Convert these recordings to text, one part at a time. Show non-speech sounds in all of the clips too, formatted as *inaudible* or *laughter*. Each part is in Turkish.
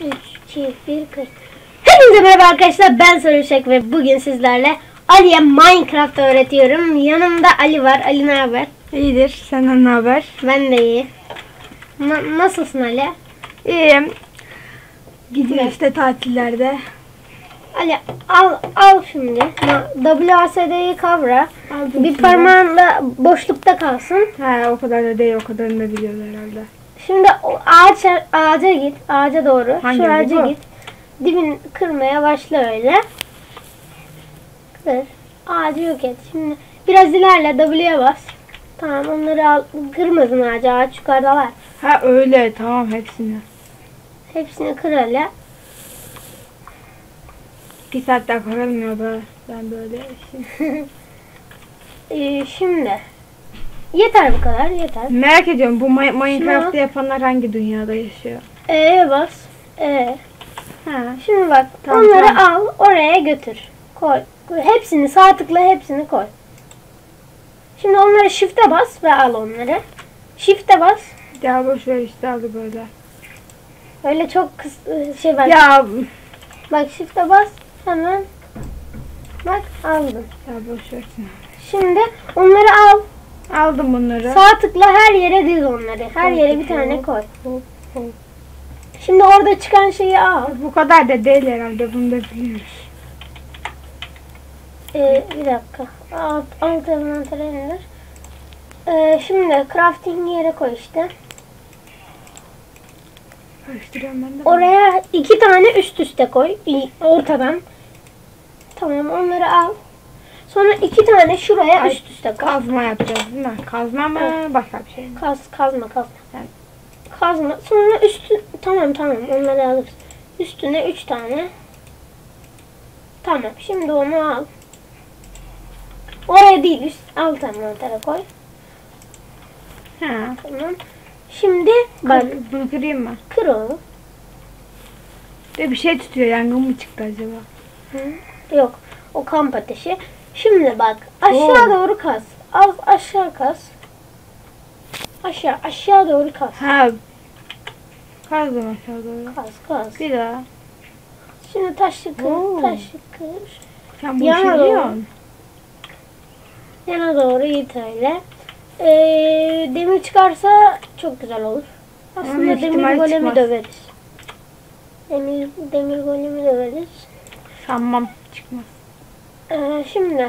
3, 2, 1, kır. Hepinize merhaba arkadaşlar ben Sarışek ve bugün sizlerle Ali'ye Minecraft öğretiyorum. Yanımda Ali var. Ali ne haber? İyidir. Senden ne haber? Ben de iyi. Na- nasılsın Ali? İyiyim. Gidiyor işte tatillerde. Ali al al şimdi. WASD'yi kavra. Aldım Bir şimdi. parmağınla boşlukta kalsın. He o kadar da değil o kadarını da biliyorlar herhalde. Şimdi o ağaç ağaca git. Ağaca doğru. Hangi Şu ağaca bu? git. Dibini kırmaya başla öyle. Kır. Ağacı yok et. Şimdi biraz ilerle W'ye bas. Tamam onları al. Kırmadın ağacı. Ağaç yukarıdalar. Ha öyle tamam hepsini. Hepsini kır öyle. İki saatte kırılmıyor be. Ben böyle şey- *laughs* Ee, şimdi. Yeter bu kadar. Yeter. Merak ediyorum bu Mi- Şunu al. Minecraft'ı yapanlar hangi dünyada yaşıyor? E'ye bas. E. Ha. Şimdi bak Tamam, onları tamam. al oraya götür. Koy. Hepsini sağ tıkla hepsini koy. Şimdi onları shift'e bas ve al onları. Shift'e bas. Ya boş ver işte aldı böyle. Öyle çok kıs şey var. Ya Bak shift'e bas. Hemen. Bak aldım. ya boş versin. Şimdi onları al. Aldım bunları. Sağ tıkla her yere diz onları. Her yere bir tane koy. Şimdi orada çıkan şeyi al. Bu kadar da değil herhalde bunu da biliyoruz. Ee, bir dakika. Alt, alt envantere indir. Ee, şimdi crafting yere koy işte. Oraya iki tane üst üste koy. Ortadan. Tamam onları al. Sonra iki tane şuraya Ay, üst üste koy. Kazma yapacağız değil mi? Kazma mı? Evet. Başka bir şey mi? Kaz, kazma kazma. Evet. Kazma. Sonra üstü tamam tamam onları alırız. Üstüne üç tane. Tamam şimdi onu al. Oraya değil üst alt envantere koy. Ha. Tamam. Şimdi bak bunu kırayım mı? kır onu. Bir şey tutuyor yangın mı çıktı acaba? Hı? Yok. O kamp ateşi. Şimdi bak aşağı Oo. doğru kaz. Az aşağı kaz. Aşağı aşağı doğru kaz. Ha. Kazdım aşağı doğru. Kaz kaz. Bir daha. Şimdi taşı kır. Oo. Taşı kır. Sen bu Yana işi doğru. biliyorsun. Yana doğru git öyle. Ee, demir çıkarsa çok güzel olur. Aslında büyük demir ihtimal golemi çıkmaz. döveriz. Demir, demir golemi döveriz. Sanmam çıkmaz. Ee, şimdi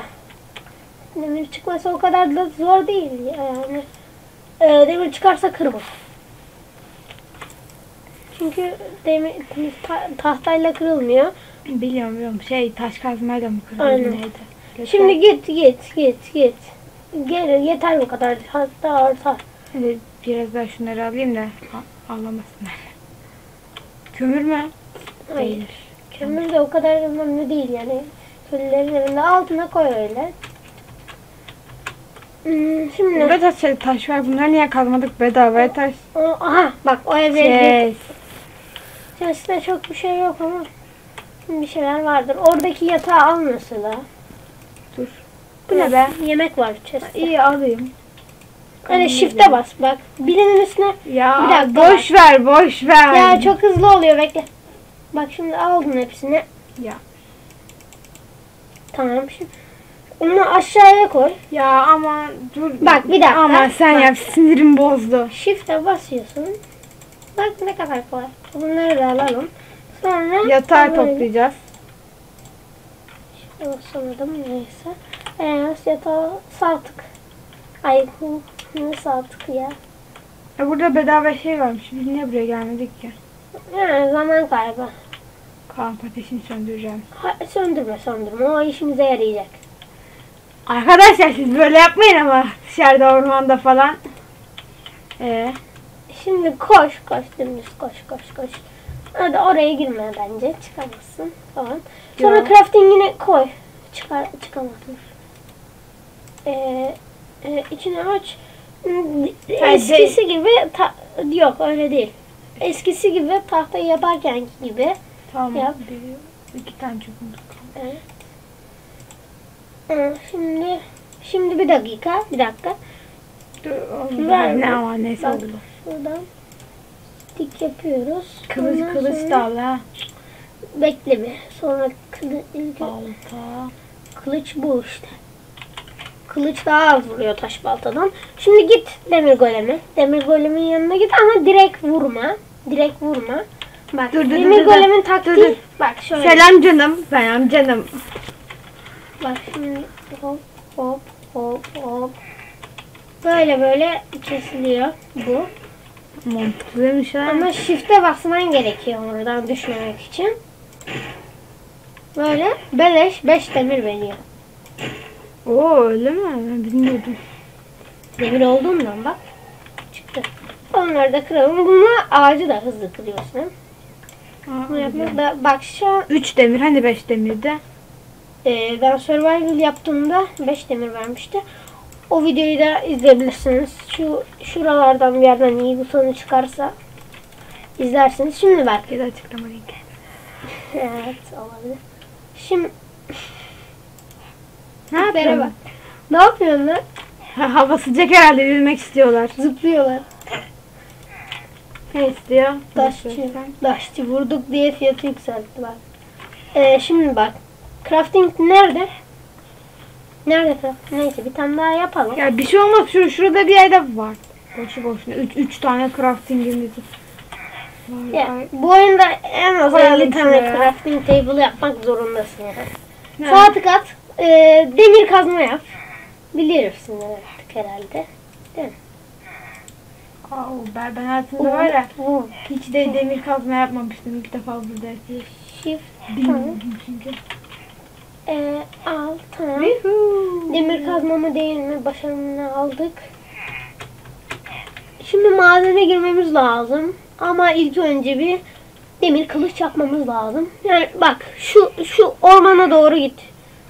demir çıkması o kadar da zor değil yani. Ee, demir çıkarsa kırma. Çünkü demir ta- tahtayla kırılmıyor. Biliyorum biliyorum. Şey taş kazmayla mı kırıldı Aynen. neydi? Şimdi git git git git. Gel yeter bu kadar. Hatta artar. Hadi biraz daha şunları alayım da ağlamasınlar. Kömür mü? Hayır. Değil. Kömür de o kadar önemli değil yani. Evinde altına koy öyle. Hmm, şimdi Burada taş, taş var. Bunları niye kazmadık bedavaya taş? o, aha bak o eve Şey. Chest'te çok bir şey yok ama bir şeyler vardır. Oradaki yatağı al mesela. Dur. Bu ne be? Yemek var chest'te. İyi alayım. Hani shift'e bas bak. Birinin üstüne Ya Bir dakika boş ver boş ver. ya çok hızlı oluyor bekle. Bak şimdi aldın hepsini. Ya. Tamam şimdi. Onu aşağıya koy. Ya ama dur. Bak, bir dakika. Ama sen Bak. yap sinirim bozdu. Shift'e basıyorsun. Bak ne kadar kolay. Bunları da alalım. Sonra Yatağı toplayacağız. Basamadım neyse. Ee, yatağı sağ tık. Ay bu ne sağ tık ya. E burada bedava şey varmış. Biz niye buraya gelmedik ki? Yani zaman kaybı. Kamp ateşini söndüreceğim. Ha, söndürme söndürme o işimize yarayacak. Arkadaşlar siz böyle yapmayın ama dışarıda ormanda falan. Ee, Şimdi koş koş dümdüz koş koş koş. Hadi oraya girme bence çıkamazsın falan. Sonra Yok. crafting'ini koy. Çıkar çıkamazsın. Ee, e, içine aç. Hmm, Eskisi gibi ta- yok öyle değil. Eskisi gibi tahtayı yaparken gibi. Tamam. Yap. Bir, iki tane çubuğumuz kaldı. Evet. Ee, Şimdi şimdi bir dakika bir dakika. Dur, Ver. ne ama neyse Bak. oldu. Şuradan dik yapıyoruz. Kılıç Ondan kılıç sonra- da al ha. Bekle bir. Sonra kılı, ilk- Balta. kılıç bu işte. Kılıç daha az vuruyor taş baltadan. Şimdi git demir golemi. Demir golemin yanına git ama direkt vurma. Direkt vurma. Bak Dur, dur, demir dur, dur, golemin taktiği. Dur, dur. Bak şöyle. Selam canım. Selam canım. Bak şimdi hop hop hop hop. Böyle böyle kesiliyor bu. Mantıklıymış ha. Ama shift'e basman gerekiyor oradan düşmemek için. Böyle beleş 5 demir veriyor. Oo öyle mi? Ben bilmiyordum. Demir olduğundan bak çıktı. Onları da kıralım. Bununla ağacı da hızlı kırıyorsun. Da bak şu an 3 demir hani 5 demirde. e, ben survival yaptığımda 5 demir vermişti. O videoyu da izleyebilirsiniz. Şu şuralardan bir yerden iyi butonu çıkarsa izlersiniz. Şimdi. Ya da açıklama linki. *laughs* Evet olabilir. Şimdi Ne yapıyorsun? bak. Ne yapıyorsun lan? Ha, hava sıcak herhalde yürümek istiyorlar. Zıplıyorlar. Ne istiyor? Taşçı. Taşçı vurduk diye fiyatı yükseltti bak. Ee, şimdi bak. Crafting nerede? Nerede crafting? Neyse bir tane daha yapalım. Ya bir şey olmaz. Şur şurada bir yerde var. Boşu boşuna. 3 3 tane crafting'imiz var. Ya, Ay, bu oyunda en az Koyalım 50 tane şuraya. crafting table yapmak zorundasın yani. ne? Sağ tık at. e, demir kazma yap. Bilirsin artık herhalde. Au, ben, ben hayatımda var ya hiç de demir kazma yapmamıştım. İlk defa burada yapıyorum. Shift. Tamam. Bilmiyordum çünkü. E, al tamam. Demir kazma mı değil mi? Başarımını aldık. Şimdi madene girmemiz lazım. Ama ilk önce bir demir kılıç yapmamız lazım. Yani bak şu şu ormana doğru git.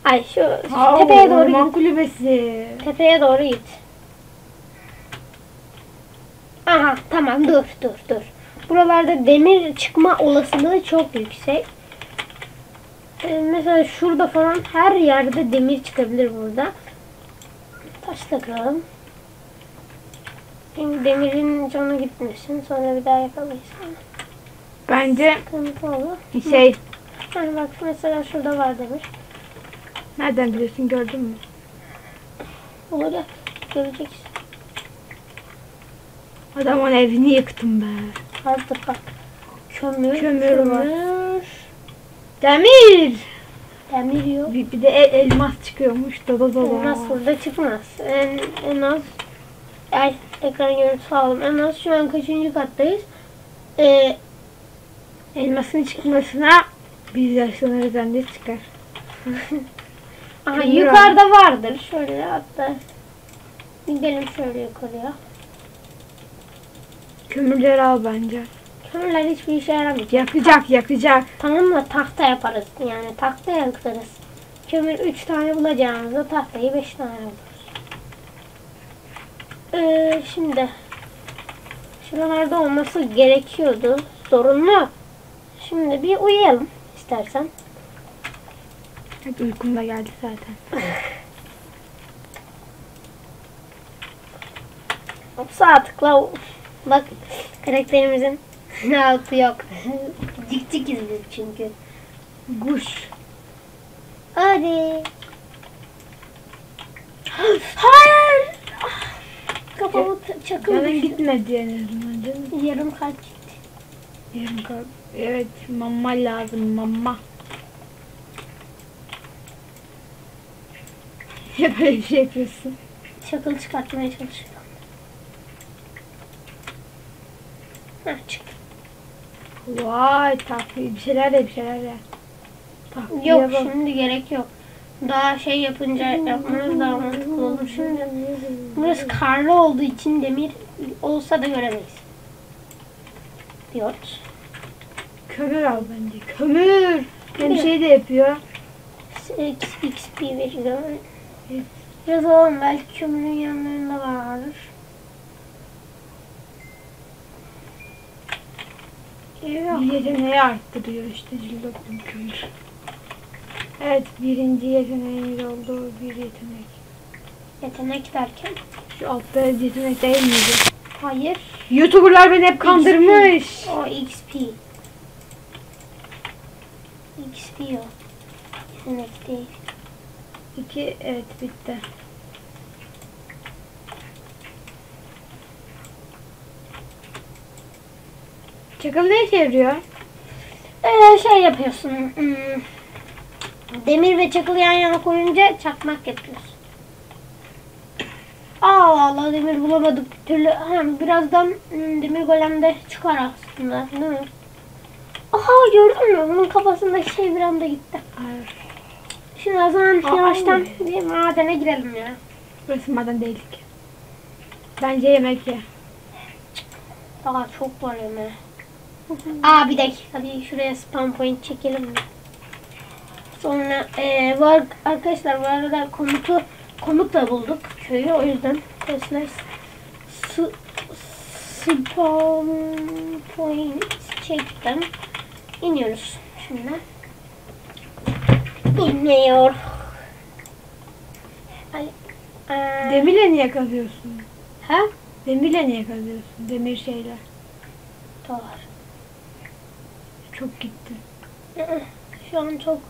Ay şu, şu Au, tepeye doğru orman git. kulübesi. Tepeye doğru git. Aha tamam dur dur dur. Buralarda demir çıkma olasılığı çok yüksek. Ee, mesela şurada falan her yerde demir çıkabilir burada. Taş da kıralım. Şimdi demirin canı gitmesin. Sonra bir daha yapamayız. Bence Sıkıntı olur. şey Yani bak mesela şurada var demir. nereden biliyorsun gördün mü? Olacak. Göreceksin. Adamın evini yıktım be. Artık bak. Kömür. Kömür kömür. Demir. Demir yok. Bir, bir de el- elmas çıkıyormuş. Dolu dolu. Elmas burada çıkmaz. En, en az ay ekran görüntüsü aldım. En az şu an kaçıncı kattayız? Ee, Elmasın çıkmasına biz yaşlanırız anne çıkar. *laughs* aha, yukarıda vardır. Şöyle hatta gidelim şöyle yukarıya. Kömürleri al bence. Kömürler hiçbir işe yaramayacak. Yakacak yakacak. Tamam mı? Tahta yaparız. Yani tahta yakarız. Kömür 3 tane bulacağımızda tahtayı 5 tane buluruz. Ee, şimdi şuralarda olması gerekiyordu. Sorunlu. Şimdi bir uyuyalım istersen. Hep uykum da geldi zaten. *laughs* Sağ tıkla. Bak karakterimizin *laughs* altı yok. Cik cikiz biz çünkü. Kuş. Hadi. Hayır. Kafamı çakıl Canın gitmedi en azından canım. Yarım kalp gitti. Yarım kalp. Evet mama lazım mama. *laughs* Ya böyle bir şey yapıyorsun. Çakıl çıkartmaya çalışıyorum. Heh. Vay tatlı bir şeyler de bir şeyler de. Tatlıya Yok bak. şimdi gerek yok. Daha şey yapınca yapmanız daha mantıklı olur. Şimdi burası karlı olduğu için demir olsa da göremeyiz. Diyot. Kömür al bence. Kömür. Hem şey de yapıyor. X- XP veriyor. Yazalım belki kömürün yanlarında vardır. Yok. Bir yeteneği arttırıyor işte cillopun kömür. Evet birinci yeteneğimiz oldu bir yetenek. Yetenek derken. Şu altta yetenek değil miydi? Hayır. YouTuber'lar beni hep kandırmış. O XP. XP o. Yetenek değil. İki evet bitti. Çakıl ne işe yarıyor? Ee, şey yapıyorsun. hmm, demir ve çakıl yan yana koyunca çakmak yapıyorsun. Allah Allah demir bulamadık bir türlü. Hem birazdan hmm, demir golemde çıkar aslında değil mi? Aha gördün mü? Bunun kafasındaki şey bir anda gitti. Hayır. Şimdi o zaman Aa, yavaştan bir madene girelim ya. Burası maden değil ki. Bence yemek ye. Daha çok var yemeğe. Aa bir dakika bir şuraya spam point çekelim mi? Sonra eee var arkadaşlar bu arada komutu komutla bulduk köyü o yüzden arkadaşlar s- spam point çektim. İniyoruz şimdi. İniyor. Ay, eee, Demirle niye kazıyorsun? ha? Demirle niye kazıyorsun? Demir şeyle. Doğru. Çok gitti. Şu an çok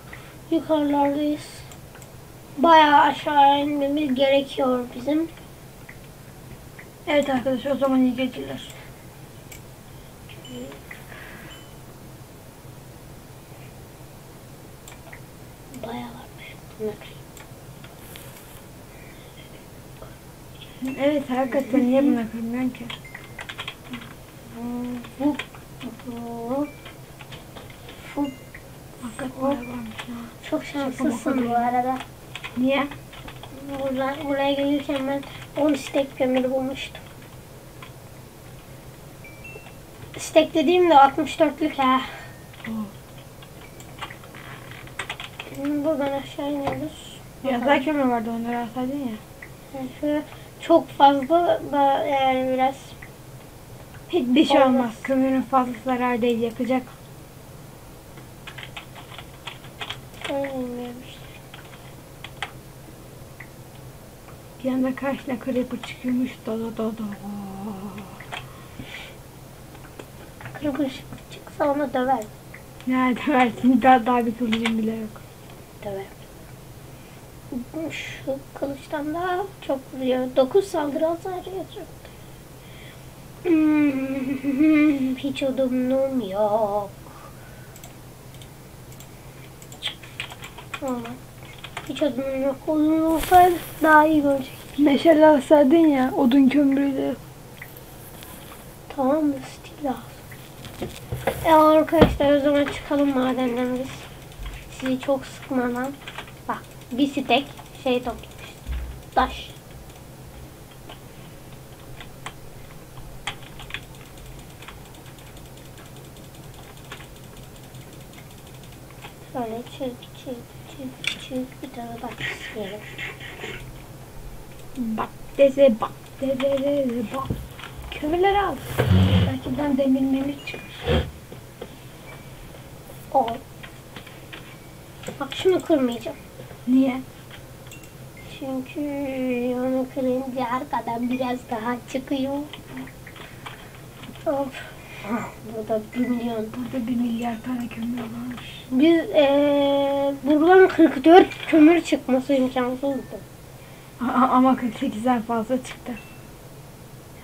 yukarılardayız. Bayağı aşağı inmemiz gerekiyor bizim. Evet arkadaşlar o zaman iyi geceler. Bayağı varmış. Bunlar. Evet hakikaten niye buna kırmıyorsun ki? Bu, bu, bu. Varmış ya. Çok şanslısın bu arada. Niye? Buraya, buraya gelirken ben 10 stek kömür bulmuştum. Stek dediğim de 64'lük ha. Şimdi Buradan aşağı iniyoruz. Biraz daha kömür vardı onları alsaydın ya. Yani şöyle çok fazla da yani biraz Hiçbir şey Olmaz. olmaz. Kömürün fazla zarar değil yakacak. şöyle iniyorum işte. Bir anda karşına creeper çıkıyormuş. Da da da da. Kırık ışık çıksa onu döver. Nerede versin? Daha, daha bir kılıcım bile yok. Döver. Şu kılıçtan daha çok vuruyor. 9 saldırı hasarı yazıyor. Hmm, hiç odunum yok. Olmaz. Hiç odunum yok. Odun olsaydı daha iyi görecek. Meşale alsaydın ya odun kömürüyle. Tamam mı? Stil lazım. E arkadaşlar o zaman çıkalım madenden biz. Sizi çok sıkmadan. Bak bir stek şey toplamış. Taş. Şöyle çırp çırp çırp çırp bir tane taş isteyelim. Bak deze bak deze bak. Kömürleri al. Belki buradan demir memir çıkar. O. Bak şunu kırmayacağım. Niye? Çünkü onu kırınca arkadan biraz daha çıkıyor. Of. Burada bir milyon. Burada bir milyar tane kömür varmış. Biz eee buradan 44 kömür çıkması imkansızdı. A- ama 48'den fazla çıktı.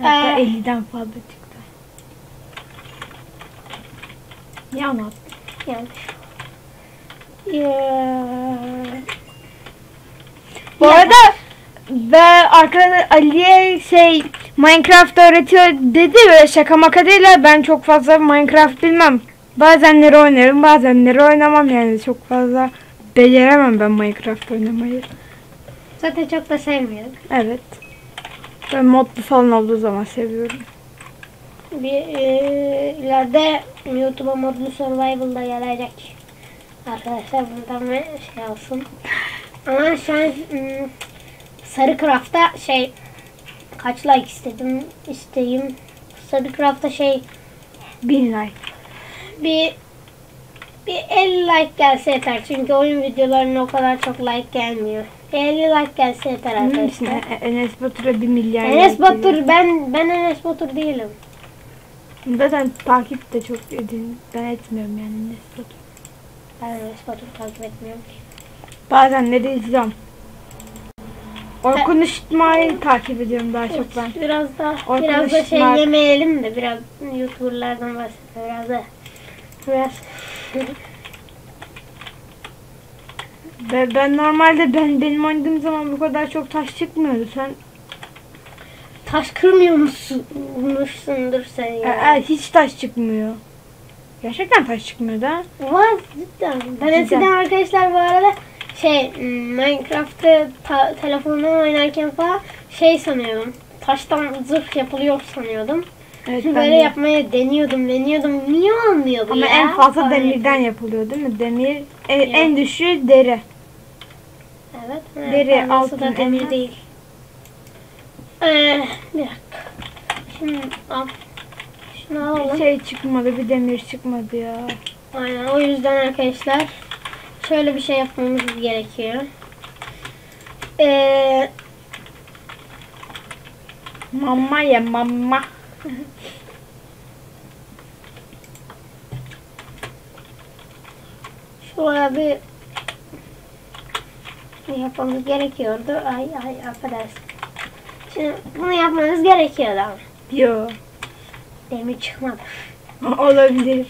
Hatta Ee. 50'den fazla çıktı. Niye anlattın? Yani. Ya. Bu arada ve arkada Ali'ye şey Minecraft öğretiyor dedi ve şaka maka değil ben çok fazla Minecraft bilmem. Bazenleri oynarım bazenleri oynamam yani çok fazla beceremem ben Minecraft oynamayı. Zaten çok da sevmiyorum. Evet. Ben modlu falan olduğu zaman seviyorum. Bir eee, ileride YouTube'a modlu survival'da gelecek. Arkadaşlar buradan bir şey olsun. Ama şu an hmm, Sarı Craft'ta şey kaç like istedim isteyim. Sarı Craft'ta şey Bin like. Bir bir 50 like gelse yeter. Çünkü oyun videolarına o kadar çok like gelmiyor. 50 like gelse yeter arkadaşlar. *laughs* Enes Batur'a bir milyar Enes like geliyor. Batur ben ben Enes Batur değilim. Zaten takip de çok edin. Ben etmiyorum yani Enes Batur. Ben Enes Batur takip etmiyorum ki. Bazenleri izliyorum. Orkun Işıtma'yı takip ediyorum daha çok ben. Biraz da biraz da şey yemeyelim de biraz YouTuber'lardan bahsedelim biraz da. Ve ben normalde ben benim oynadığım zaman bu kadar çok taş çıkmıyordu. Sen taş kırmıyor musun? Muşsundur sen e, ya. e, hiç taş çıkmıyor. Gerçekten taş çıkmıyordu ha. Var cidden. Ben Cidden. eskiden arkadaşlar bu arada şey Minecraft'ı telefondan oynarken falan şey sanıyordum. Taştan zırh yapılıyor sanıyordum. Evet, Böyle ben de. yapmaya deniyordum, deniyordum. Niye olmuyordu Ama ya? en fazla Falan demirden yapılıyor değil mi? Demir en, Yok. en düşüğü deri. Evet. Deri, evet altın, da demir elmas. değil. Ee, bir dakika. Şimdi al. Şunu alalım. Şey çıkmadı, bir demir çıkmadı ya. Aynen o yüzden arkadaşlar şöyle bir şey yapmamız gerekiyor. Ee, Mamma ya mamma. Şuraya bir yapmamız gerekiyordu. Ay ay affedersin. Şimdi bunu yapmamız gerekiyordu ama. Yo. Demir çıkmadı. *laughs* Olabilir.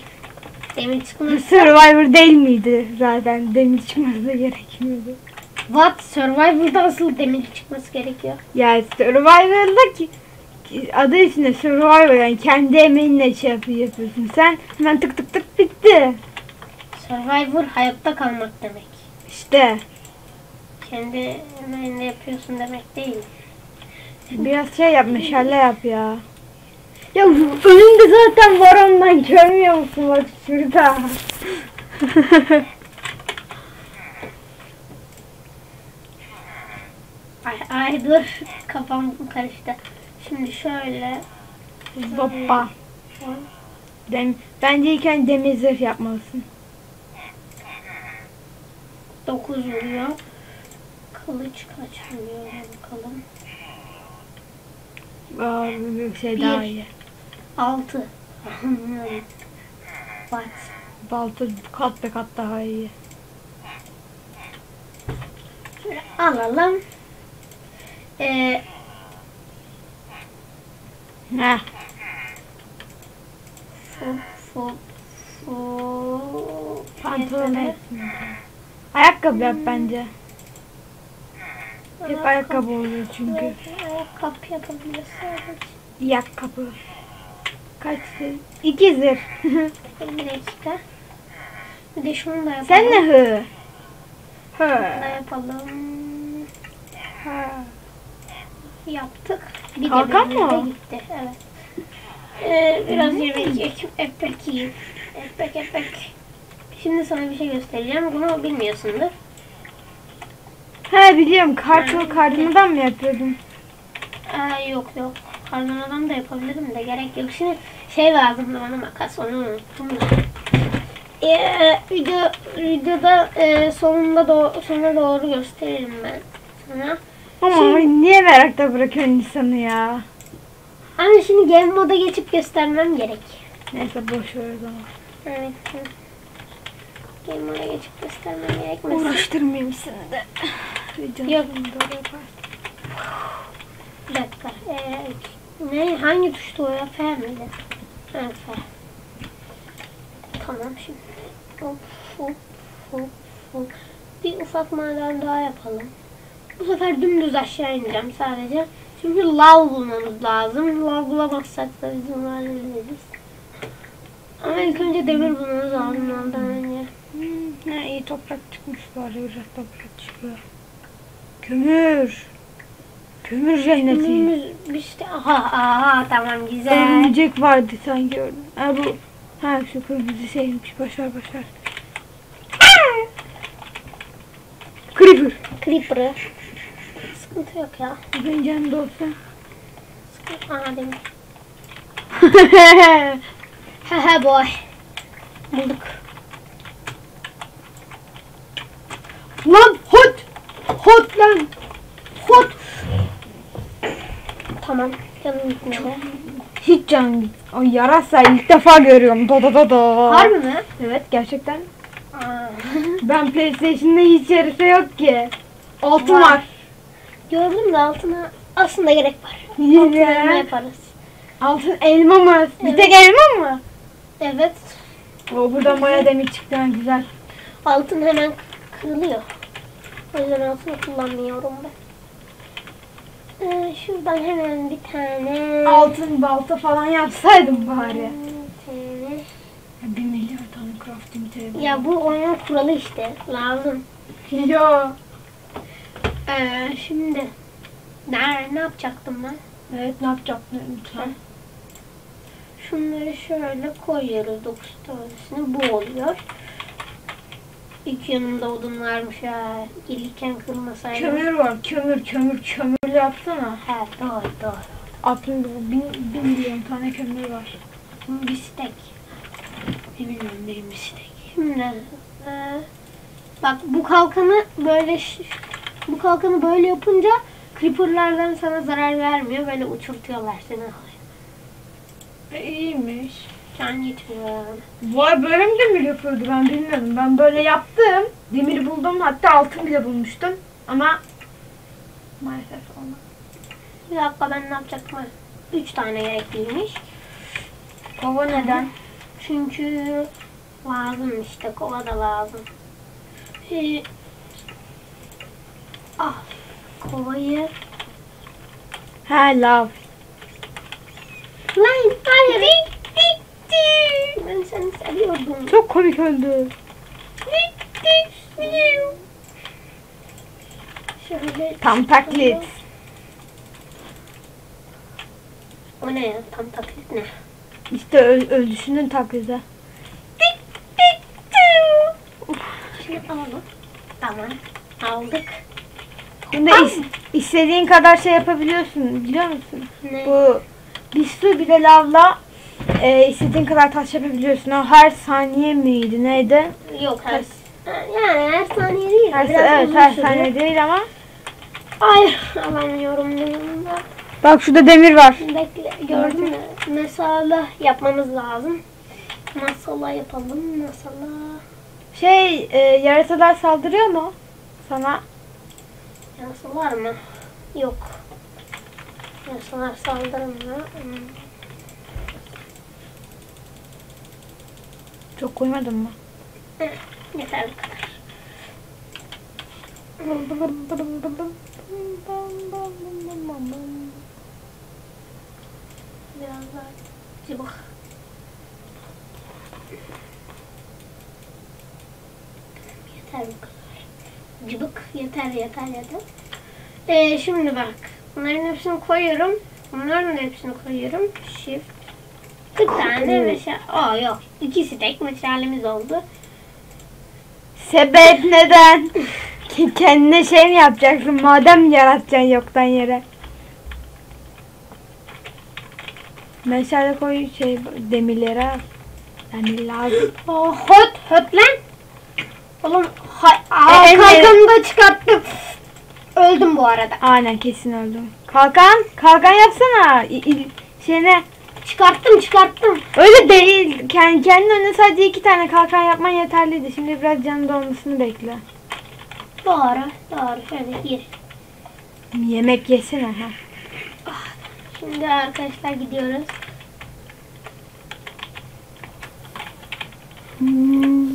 Demir çıkmadı. Survivor değil miydi zaten? Demir çıkması gerekmiyordu. What? Survivor'da asıl demir çıkması gerekiyor. Ya Survivor'da ki ki adı içinde Survivor yani kendi emeğinle şey yapı- yapıyorsun. Sen hemen tık tık tık bitti. Survivor hayatta kalmak demek. İşte Kendi emeğinde yapıyorsun demek değil. biraz şey yap meşale yap ya. Ya önünde zaten var ondan görmüyor musun bak şurada. *laughs* Ay, ay dur kafam karıştı. Şimdi şöyle Hoppa. Dem Bence ilk önce demir zırh yapmalısın. 9 vuruyor. Kılıç kaç vuruyor bakalım. Aa, bir şey daha iyi. 6. What? Balta kat be kat daha iyi. Şöyle alalım. Ee, Heh. Pantolon hepsini. Ayakkabı yap bence. Hep Ayakkabı. ayakkabı oluyor çünkü. Ayakkabı yapabiliriz sadece. Ayakkabı. Kaç zırh? İki zırh. *laughs* Bir dakika. Bir de şunu da yapalım. Sen ne hı? Hı. da yapalım. Ha. Yaptık. Bir Kalkan de mı? birlikte gitti. Evet. Ee, biraz yemek ekip ekmek yiyeyim. Ekmek ekmek. Şimdi sana bir şey göstereceğim. Bunu bilmiyorsundur. He biliyorum. Kartı kartından mı yapıyordun? Ee, yok yok. Kardan adam da yapabilirim de gerek yok. Şimdi şey lazım bana makas onu unuttum da. Ee, video, videoda e, sonunda do sonuna doğru gösteririm ben sana. Ama Şimdi- niye merakta bırakıyorsun insanı ya? Ama şimdi game moda geçip göstermem gerek. Neyse boş ver o zaman. Evet. Game moda geçip göstermem gerekmesin. Uğraştırmayayım seni de. Yok. Bir dakika. Ee, ne? Hangi tuştu o ya? F miydi? Evet F. Tamam şimdi. Hop hop hop hop. Bir ufak maden daha yapalım. Bu sefer dümdüz aşağı ineceğim sadece. Çünkü lav bulmamız lazım. Lav bulamazsak da bizim hallederiz. Ama ilk önce demir bulmamız lazım lavdan önce. Hmm, ha, iyi toprak çıkmış bari biraz toprak çıkıyor. Kömür. Kömür cenneti. Kömürümüz işte aha aha tamam güzel. Örümcek vardı sanki gördüm. Ha bu. Ha şu kırmızı şeymiş. Başar başar. Creeper. Creeper'ı. Sıkıntı yok ya. Benim canım da olsa. Sıkıntı. Aha demir. Haha boy. Bulduk. Lan hot. Hot lan. Hot. Tamam. Canım gitmedi. Hiç can git. Ay yarasa ilk defa görüyorum. Da da da da. Harbi mi? Evet gerçekten. Ben PlayStation'da hiç yarasa yok ki. Altın Var. var. Gördüm de altına aslında gerek var. *laughs* Altın elma yaparız. Altın elma mı? Bir Evet. tek elma mı? Evet. O buradan bayağı demir çıktı ha, güzel. Altın hemen kırılıyor. O yüzden altını kullanmıyorum ben. Ee, şuradan hemen bir tane... Altın balta falan yapsaydım bari. Bir tane. Bir milyar tane crafting table. Ya bu oyunun kuralı işte. Lazım. Yo. Ee, şimdi ne, ne yapacaktım ben? Evet ne yapacaktın lütfen? Şunları şöyle koyuyoruz 9 tanesini. Bu oluyor. İki yanımda odun varmış ha. Gelirken kırmasaydım. Kömür var. Kömür, kömür, kömür yapsana. He doğru doğru. Aklımda bu bin, bin milyon tane kömür var. Bir stek. Eminim benim bir stek. Şimdi e, bak bu kalkanı böyle bu kalkanı böyle yapınca creeperlardan sana zarar vermiyor. Böyle uçurtuyorlar seni. E, iyiymiş. Can gitmiyor. Vay böyle mi demir yapıyordu ben bilmiyorum. Ben böyle yaptım. Demir buldum hatta altın bile bulmuştum. Ama maalesef olmadı. Bir dakika ben ne yapacaktım? Üç tane gerekliymiş. Kova neden? Çünkü lazım işte. Kova da lazım. Ee, ah kovayı Ha lav. Lan hayır. Ben seni seviyordum. Çok komik öldü. Şöyle Tam taklit. O ne ya? Tam taklit ne? İşte öl ölüşünün taklidi. Şimdi alalım. Tamam. Aldık. Bunda is- istediğin kadar şey yapabiliyorsun biliyor musun? Ne? Bu bir su bir de lavla e, istediğin kadar taş yapabiliyorsun. O her saniye miydi neydi? Yok her yani her saniye değil. Her, biraz evet her sürüyor. saniye değil ama. Ay alamıyorum yanımda. Bak şurada demir var. Bekle gördün mü? Mesela yapmamız lazım. Masala yapalım. Masala. Şey e, yarasalar saldırıyor mu? Sana Yasalar mı? Yok. Yasalar saldırmıyor. Hmm. çok koymadın mı? Eh, Yeter bu kadar. Biraz daha cıbık. Yeter bu kadar. Cıbık yeter yeter yeter. Ee, şimdi bak. Bunların hepsini koyuyorum. Bunların hepsini koyuyorum. Shift. Bir tane meşale. Aa yok. İkisi tek meşalemiz oldu. Sebep neden? Kendine şey mi yapacaksın? Madem yaratacaksın yoktan yere. Meşale koy şey demirlere. Yani lazım. Oh, hot hot lan. Oğlum hay, aa, E, kalkanı da çıkarttım. Öldüm bu arada. Aynen kesin öldüm. Kalkan, kalkan yapsana. İ, il- şeyine. Çıkarttım çıkarttım. Öyle değil. Kendi, kendin önüne sadece iki tane kalkan yapman yeterliydi. Şimdi biraz canın dolmasını bekle. Doğru doğru şöyle gir. Yemek yesene ha. Şimdi arkadaşlar gidiyoruz.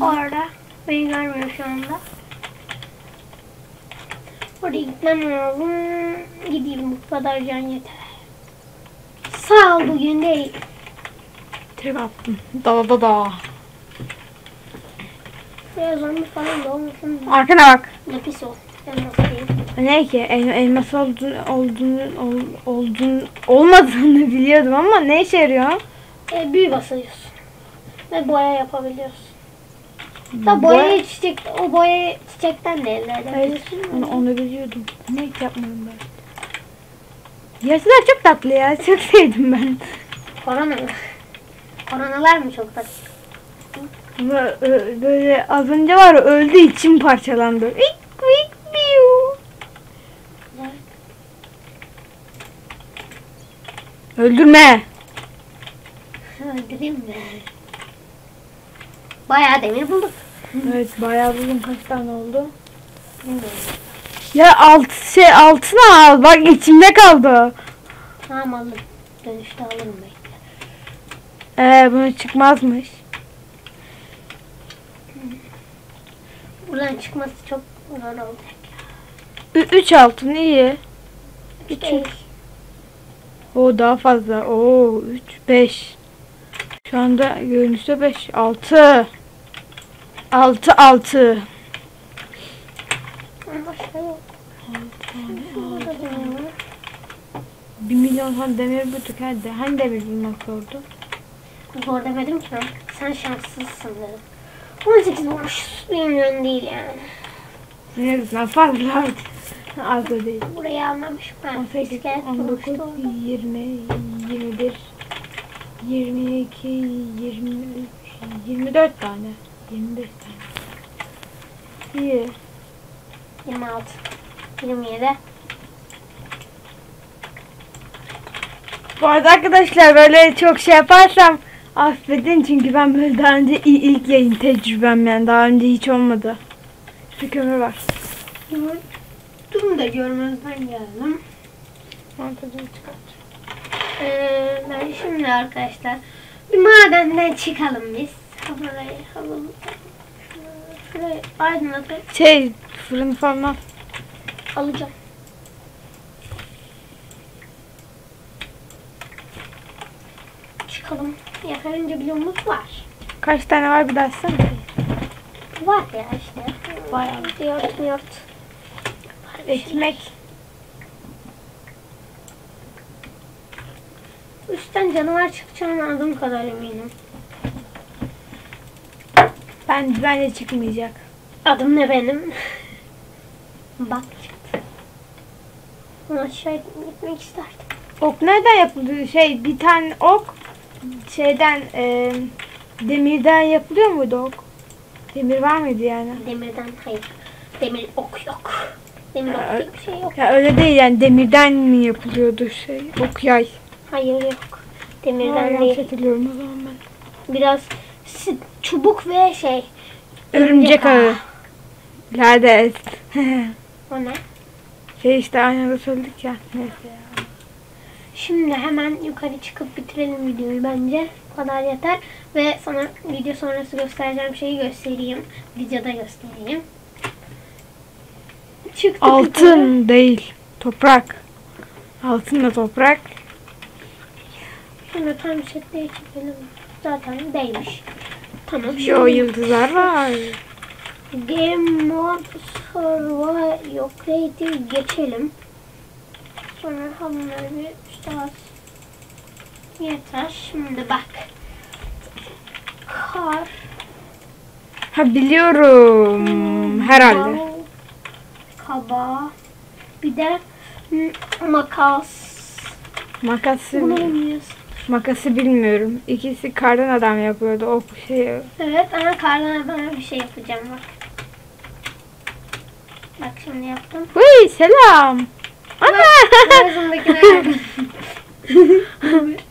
Orada. Beni görmüyor şu anda. Oraya gitmem lazım. Gideyim bu kadar can yeter. Sağ ol bugün değil. Trip attım. Da da da. Biraz zombi falan da olmasın. Arkana bak. Lapis ol. Ne ki el, elmas olduğunu, olduğunu, ol, olduğunu, olmadığını biliyordum ama ne işe yarıyor? E, büyü basıyorsun. Ve boya yapabiliyorsun. Da boya çiçek, o boya çiçekten de ellerden Hayır, onu, onu biliyordum. Ne hiç yapmadım ben. Yaşlar çok tatlı ya. Çok *laughs* sevdim ben. Korona Koronalar mı çok tatlı? E, böyle az önce var öldü içim parçalandı. İk, ik, biu. Öldürme. *laughs* Öldüreyim mi? Bayağı demir bulduk. Evet bayağı buldum kaç tane oldu. Ya alt şey altına al. Bak içimde kaldı. Tamam alırım. Dönüşte alırım belki. Ee bunu çıkmazmış. Buradan çıkması çok zor olacak. Ü- üç altın iyi. Üç. O daha fazla. Oo 3 5. Şu anda görünüşte 5 6. 6 6. Başka yok. Burada da demir var. 1 milyon tane demir bulduk hadi. Hangi demir bulmak zordu? Zor demedim ki ben. Sen şanslısın dedim. 18 olmuş. Bilmiyorum değil yani. Ne güzel fazla. Az da değil. Burayı almamışım ben. 18, İskelet 19, bulmuştu orada. 20, 21, 22, 23, 24 tane. 25 tane. İyi. 26. 27. Bu arada arkadaşlar böyle çok şey yaparsam affedin çünkü ben böyle daha önce ilk yayın tecrübem yani daha önce hiç olmadı. Bir kömür var. Durum da görmezden geldim. Montajını çıkart. Ee, ben şimdi arkadaşlar bir madenden çıkalım biz. Burayı havlu. Şurayı aydınlatıp Şey fırın falan al. alacağım. Çıkalım. Yeterince bloğumuz var. Kaç tane var bir açsana. Var ya işte. Bayağı. Yort yort. Ekmek. Üstten canavar çıkacağını aldığım kadar eminim. Ben bence çıkmayacak. Adım ne benim? Bak. Ben aşağı gitmek isterdim. Ok nereden yapılıyor? Şey bir tane ok şeyden e, demirden yapılıyor muydu ok? Demir var mıydı yani? Demirden hayır. Demir ok yok. Demir ok diye bir şey yok. Ya öyle değil yani demirden mi yapılıyordu şey? Ok yay. Hayır yok. Aa, Demirden yanlış değil. hatırlıyorum o zaman ben. Biraz çubuk ve şey. Örümcek ağı. Lades. *laughs* O ne? şey işte aynı anda söyledik ya. Neyse ya. Şimdi hemen yukarı çıkıp bitirelim videoyu bence. Bu kadar yeter. Ve sana video sonrası göstereceğim şeyi göstereyim. Videoda göstereyim. Çıktık yukarı. Altın değil. Toprak. Altın da toprak. Şimdi tam setleri çekelim. Zaten değmiş. Tamam. Yo yıldızlar var. Game Mode Survival yok Creative geçelim. Sonra bunları bir işte az yeter. Şimdi bak. Kar. Ha biliyorum. Herhalde. bal, Kaba. Bir de makas. Makası Bunu bilmiyoruz. Makası bilmiyorum. İkisi kardan adam yapıyordu. O şey Evet ama kardan bana bir şey yapacağım bak. Bak şimdi yaptım. Huy selam. Ana! *laughs*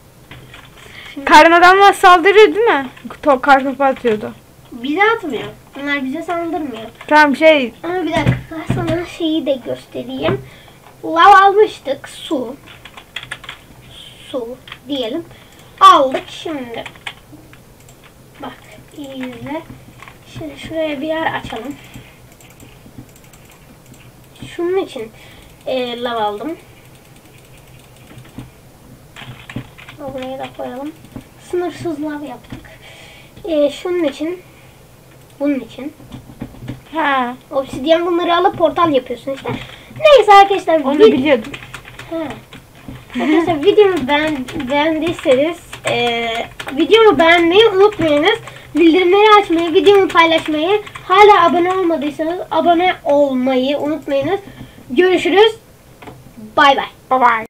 Kardan adamlar saldırıyor değil mi? Top, kar topu atıyordu. bize atmıyor. Bunlar bize saldırmıyor. Tamam şey Ama bir dakika sana şeyi de göstereyim. Lav almıştık. Su. Su diyelim. Aldık şimdi. Bak iyi izle. Şimdi şuraya bir yer açalım. Şunun için e, lav aldım. Buraya da koyalım. Sınırsız lav yaptık. E, şunun için bunun için ha Obsidyen bunları alıp portal yapıyorsun işte. Neyse arkadaşlar. onu biliyordum. Ha. Arkadaşlar videomu beğen beğendiyseniz eee videomu beğenmeyi unutmayınız. Bildirimleri açmayı, videomu paylaşmayı, hala abone olmadıysanız abone olmayı unutmayınız. Görüşürüz. Bay bay. Bye bye.